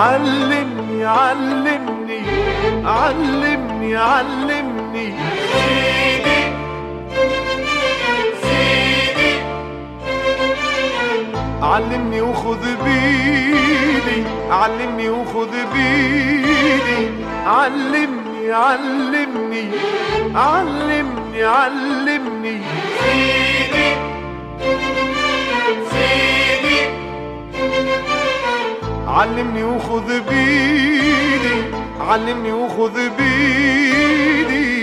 علمني علمني علمني علمني. علمني وخذ بيدي علمني وخذ بيدي. علمني علمني علمني علمني. سيدي سيدي. علمني وخذ بيدي علمني وخذ بيدي.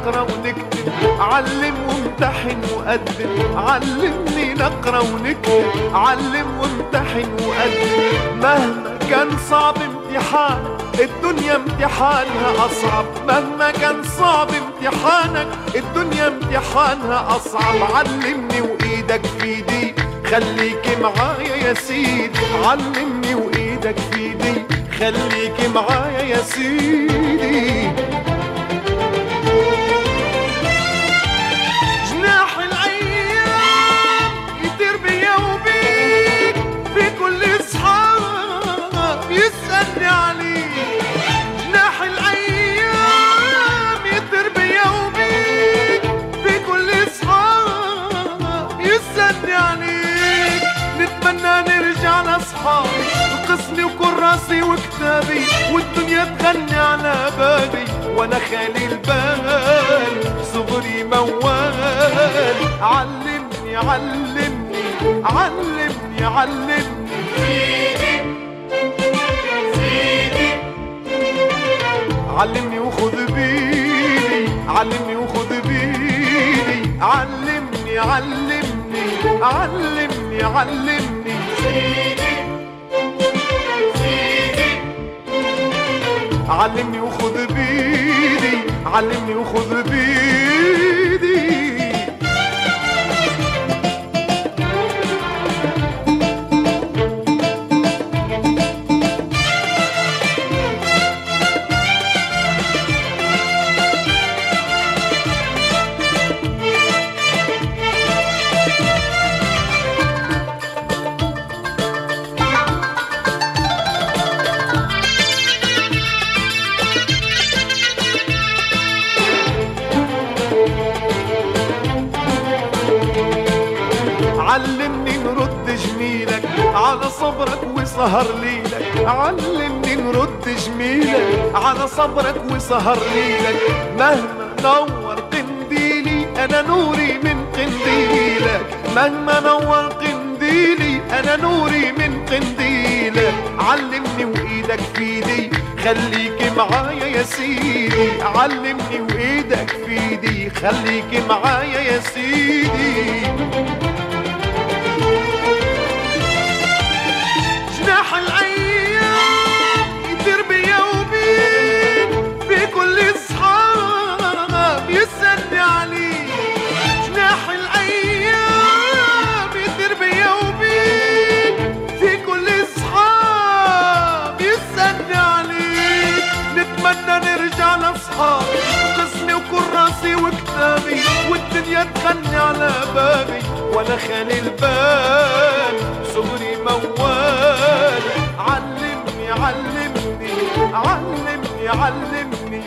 نقرأ ونكتب علم وامتحن وقدم علمني نقرأ ونكتب علم وامتحن وقدم مهما كان صعب امتحان الدنيا امتحانها أصعب. مهما كان صعب امتحانك الدنيا امتحانها أصعب. علمني وإيدك في ايدي خليك معايا يا سيدي. علمني وإيدك في ايدي خليك معايا يا سيدي. نرجع لاصحاب قسمي وكراسي وكتابي والدنيا تغني على بالي وأنا خالي البال صغري موال. علمني علمني علمني علمني. علمني وخذ بيدي علمني وخذ بيدي. علمني علمني علمني علمني. سيدي. علمني وخذ بيدي علمني وخذ بيدي علمني نرد جميلك على صبرك وسهر ليلك. علمني نرد جميلك على صبرك وسهر ليلك. مهما نور قنديلي أنا نوري من قنديلك. مهما نور قنديلي أنا نوري من قنديلك. علمني وإيدك في إيدي خليك معايا يا سيدي. علمني وإيدك في إيدي خليك معايا يا سيدي. وكتابي والدنيا تغني على بابي. وأنا خالي البال صغري موال. علمني علمني علمني علمني.